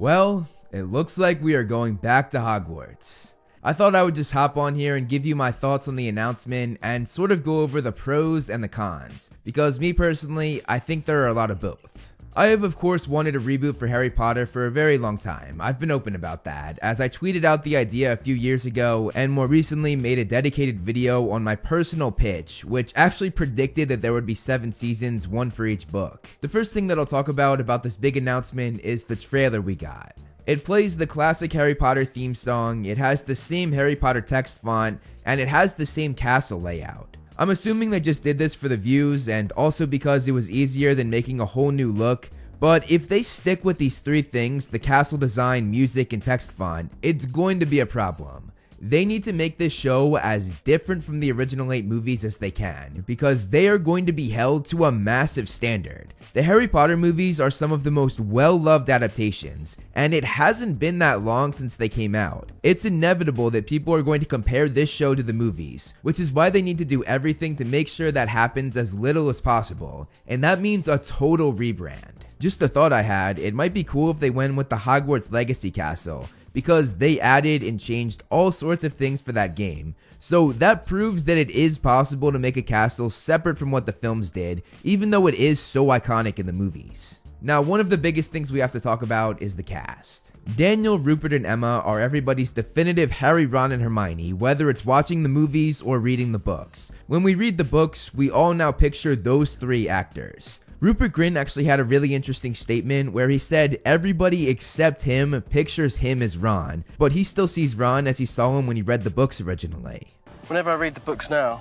Well, it looks like we are going back to Hogwarts. I thought I would just hop on here and give you my thoughts on the announcement and sort of go over the pros and the cons, because me personally, I think there are a lot of both. I have of course wanted a reboot for Harry Potter for a very long time. I've been open about that, as I tweeted out the idea a few years ago and more recently made a dedicated video on my personal pitch, which actually predicted that there would be 7 seasons, one for each book. The first thing that I'll talk about about this big announcement is the trailer we got. It plays the classic Harry Potter theme song, it has the same Harry Potter text font, and it has the same castle layout. I'm assuming they just did this for the views and also because it was easier than making a whole new look, but if they stick with these three things, the castle design, music, and text font, it's going to be a problem. They need to make this show as different from the original 8 movies as they can, because they are going to be held to a massive standard. The Harry Potter movies are some of the most well loved adaptations, and it hasn't been that long since they came out. It's inevitable that people are going to compare this show to the movies, which is why they need to do everything to make sure that happens as little as possible, and that means a total rebrand. Just a thought I had, it might be cool if they went with the Hogwarts Legacy Castle, because they added and changed all sorts of things for that game. So that proves that it is possible to make a castle separate from what the films did, even though it is so iconic in the movies. Now, one of the biggest things we have to talk about is the cast. Daniel, Rupert, and Emma are everybody's definitive Harry, Ron, and Hermione, whether it's watching the movies or reading the books. When we read the books, we all now picture those three actors. Rupert Grint actually had a really interesting statement where he said everybody except him pictures him as Ron, but he still sees Ron as he saw him when he read the books originally. Whenever I read the books now,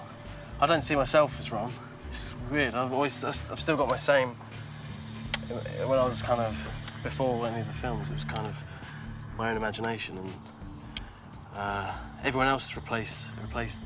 I don't see myself as Ron. It's weird. I've always, I've still got my same. When I was kind of before any of the films, it was kind of my own imagination, and uh, everyone else replaced replaced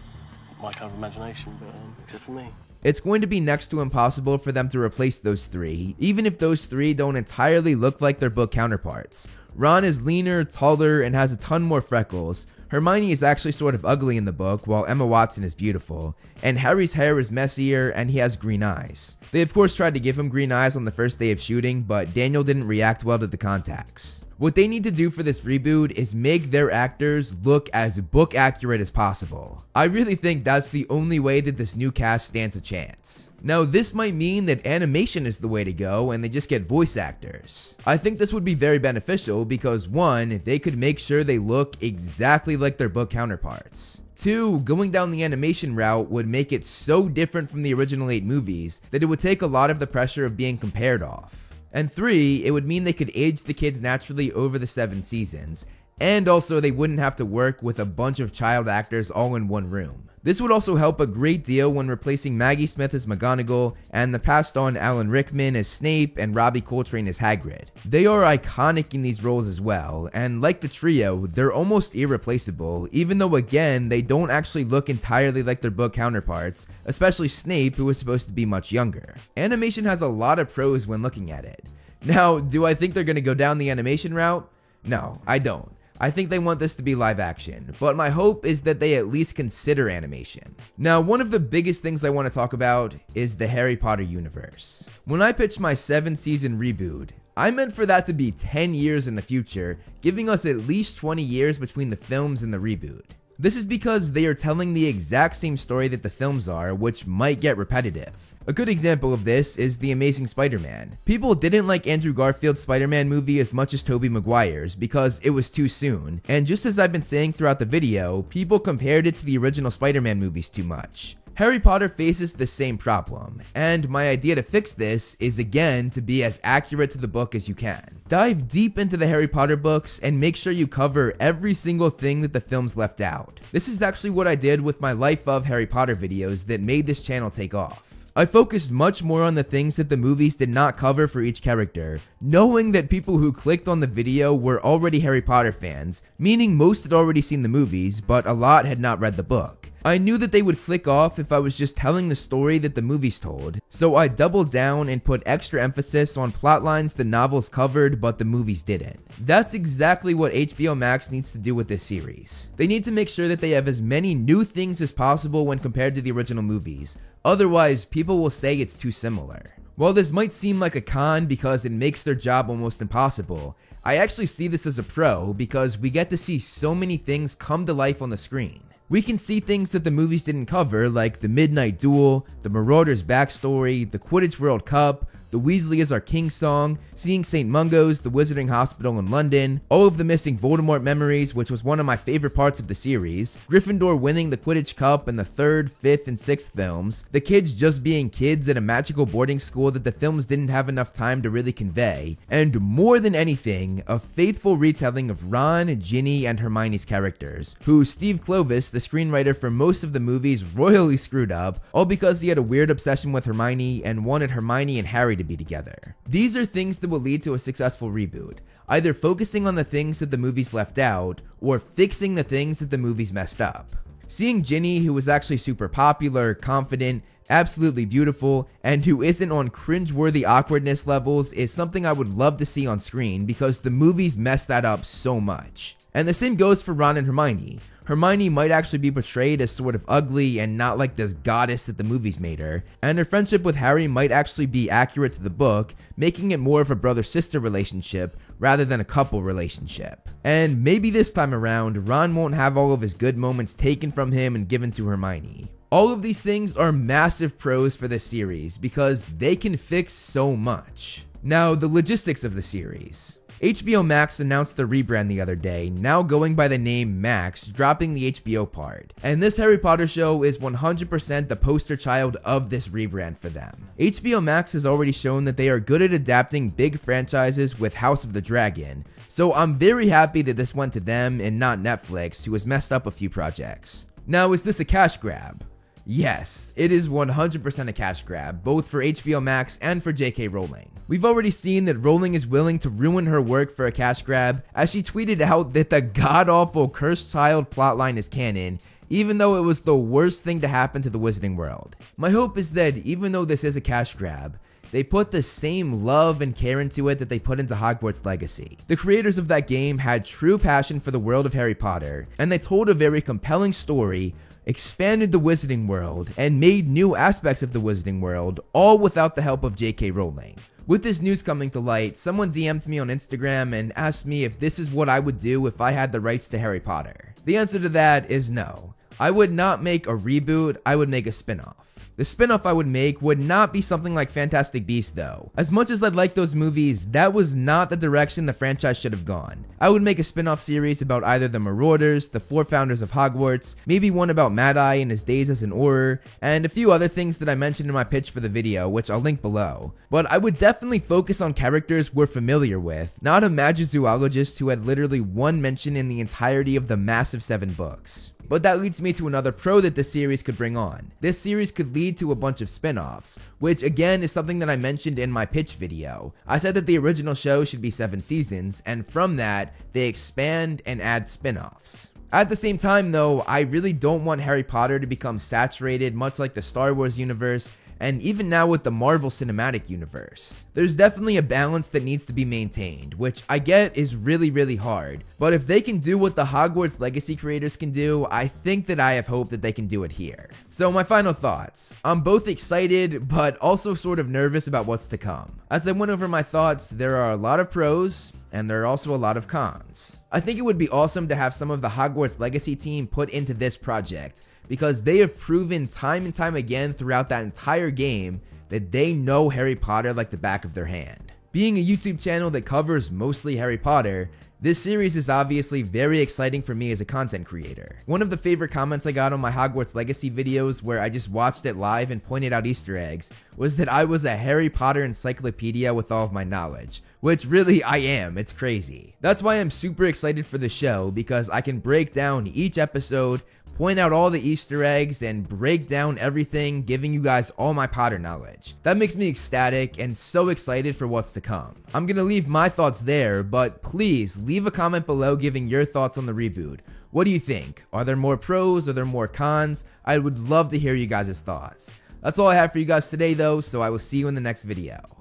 my kind of imagination, but um, except for me. It's going to be next to impossible for them to replace those three, even if those three don't entirely look like their book counterparts. Ron is leaner, taller, and has a ton more freckles. Hermione is actually sort of ugly in the book, while Emma Watson is beautiful. And Harry's hair is messier, and he has green eyes. They of course tried to give him green eyes on the first day of shooting, but Daniel didn't react well to the contacts. What they need to do for this reboot is make their actors look as book accurate as possible. I really think that's the only way that this new cast stands a chance. Now this might mean that animation is the way to go and they just get voice actors. I think this would be very beneficial because one, they could make sure they look exactly like their book counterparts. Two, going down the animation route would make it so different from the original 8 movies that it would take a lot of the pressure of being compared off. And three, it would mean they could age the kids naturally over the seven seasons, and also they wouldn't have to work with a bunch of child actors all in one room. This would also help a great deal when replacing Maggie Smith as McGonagall and the passed on Alan Rickman as Snape and Robbie Coltrane as Hagrid. They are iconic in these roles as well, and like the trio, they're almost irreplaceable, even though again, they don't actually look entirely like their book counterparts, especially Snape who was supposed to be much younger. Animation has a lot of pros when looking at it. Now, do I think they're going to go down the animation route? No, I don't. I think they want this to be live action, but my hope is that they at least consider animation. Now, one of the biggest things I want to talk about is the Harry Potter universe. When I pitched my 7 season reboot, I meant for that to be 10 years in the future, giving us at least 20 years between the films and the reboot. This is because they are telling the exact same story that the films are, which might get repetitive. A good example of this is The Amazing Spider-Man. People didn't like Andrew Garfield's Spider-Man movie as much as Tobey Maguire's because it was too soon, and just as I've been saying throughout the video, people compared it to the original Spider-Man movies too much. Harry Potter faces the same problem, and my idea to fix this is again to be as accurate to the book as you can. Dive deep into the Harry Potter books and make sure you cover every single thing that the films left out. This is actually what I did with my Life of Harry Potter videos that made this channel take off. I focused much more on the things that the movies did not cover for each character, knowing that people who clicked on the video were already Harry Potter fans, meaning most had already seen the movies, but a lot had not read the book. I knew that they would click off if I was just telling the story that the movies told, so I doubled down and put extra emphasis on plot lines the novels covered but the movies didn't. That's exactly what HBO Max needs to do with this series. They need to make sure that they have as many new things as possible when compared to the original movies, otherwise people will say it's too similar. While this might seem like a con because it makes their job almost impossible, I actually see this as a pro because we get to see so many things come to life on the screen. We can see things that the movies didn't cover, like the Midnight Duel, the Marauders backstory, the Quidditch World Cup, the Weasley is our king song, seeing St. Mungo's, the Wizarding Hospital in London, all of the missing Voldemort memories, which was one of my favorite parts of the series, Gryffindor winning the Quidditch Cup in the third, fifth, and sixth films, the kids just being kids at a magical boarding school that the films didn't have enough time to really convey, and more than anything, a faithful retelling of Ron, Ginny, and Hermione's characters, who Steve Kloves, the screenwriter for most of the movies, royally screwed up, all because he had a weird obsession with Hermione and wanted Hermione and Harry to to be together. These are things that will lead to a successful reboot, either focusing on the things that the movies left out or fixing the things that the movies messed up. Seeing Ginny, who was actually super popular, confident, absolutely beautiful, and who isn't on cringe-worthy awkwardness levels is something I would love to see on screen because the movies messed that up so much. And the same goes for Ron and Hermione, Hermione might actually be portrayed as sort of ugly and not like this goddess that the movies made her, and her friendship with Harry might actually be accurate to the book, making it more of a brother sister relationship rather than a couple relationship. And maybe this time around, Ron won't have all of his good moments taken from him and given to Hermione. All of these things are massive pros for this series because they can fix so much. Now, the logistics of the series. HBO Max announced the rebrand the other day, now going by the name Max, dropping the HBO part. And this Harry Potter show is 100% the poster child of this rebrand for them. HBO Max has already shown that they are good at adapting big franchises with House of the Dragon, so I'm very happy that this went to them and not Netflix, who has messed up a few projects. Now, is this a cash grab? Yes, it is 100% a cash grab, both for HBO Max and for JK Rowling. We've already seen that Rowling is willing to ruin her work for a cash grab, as she tweeted out that the god awful Cursed Child plotline is canon, even though it was the worst thing to happen to the Wizarding World. My hope is that even though this is a cash grab, they put the same love and care into it that they put into Hogwarts Legacy. The creators of that game had true passion for the world of Harry Potter, and they told a very compelling story expanded the Wizarding World, and made new aspects of the Wizarding World, all without the help of J.K. Rowling. With this news coming to light, someone DM'd me on Instagram and asked me if this is what I would do if I had the rights to Harry Potter. The answer to that is no. I would not make a reboot, I would make a spin-off. The spin-off I would make would not be something like Fantastic Beasts though. As much as I'd like those movies, that was not the direction the franchise should have gone. I would make a spin-off series about either the Marauders, the four founders of Hogwarts, maybe one about Mad-Eye and his days as an Auror, and a few other things that I mentioned in my pitch for the video, which I'll link below. But I would definitely focus on characters we're familiar with, not a magizoologist who had literally one mention in the entirety of the massive seven books. But that leads me to another pro that this series could bring on. This series could lead to a bunch of spin-offs, which again is something that I mentioned in my pitch video. I said that the original show should be 7 seasons, and from that, they expand and add spin-offs. At the same time though, I really don't want Harry Potter to become saturated much like the Star Wars universe and even now with the Marvel Cinematic Universe. There's definitely a balance that needs to be maintained, which I get is really, really hard. But if they can do what the Hogwarts Legacy creators can do, I think that I have hope that they can do it here. So my final thoughts. I'm both excited, but also sort of nervous about what's to come. As I went over my thoughts, there are a lot of pros, and there are also a lot of cons. I think it would be awesome to have some of the Hogwarts Legacy team put into this project, because they have proven time and time again throughout that entire game that they know Harry Potter like the back of their hand. Being a YouTube channel that covers mostly Harry Potter, this series is obviously very exciting for me as a content creator. One of the favorite comments I got on my Hogwarts Legacy videos where I just watched it live and pointed out easter eggs was that I was a Harry Potter encyclopedia with all of my knowledge, which really I am, it's crazy. That's why I'm super excited for the show because I can break down each episode point out all the Easter eggs, and break down everything, giving you guys all my Potter knowledge. That makes me ecstatic and so excited for what's to come. I'm gonna leave my thoughts there, but please leave a comment below giving your thoughts on the reboot. What do you think? Are there more pros? Are there more cons? I would love to hear you guys' thoughts. That's all I have for you guys today though, so I will see you in the next video.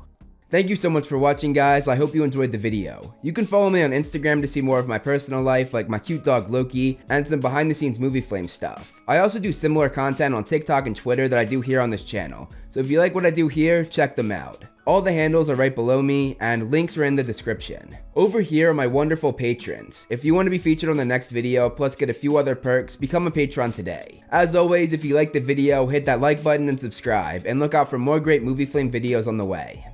Thank you so much for watching guys, I hope you enjoyed the video. You can follow me on Instagram to see more of my personal life like my cute dog Loki and some behind the scenes movie flame stuff. I also do similar content on TikTok and Twitter that I do here on this channel, so if you like what I do here, check them out. All the handles are right below me, and links are in the description. Over here are my wonderful patrons. If you want to be featured on the next video, plus get a few other perks, become a patron today. As always, if you liked the video, hit that like button and subscribe, and look out for more great Movie Flame videos on the way.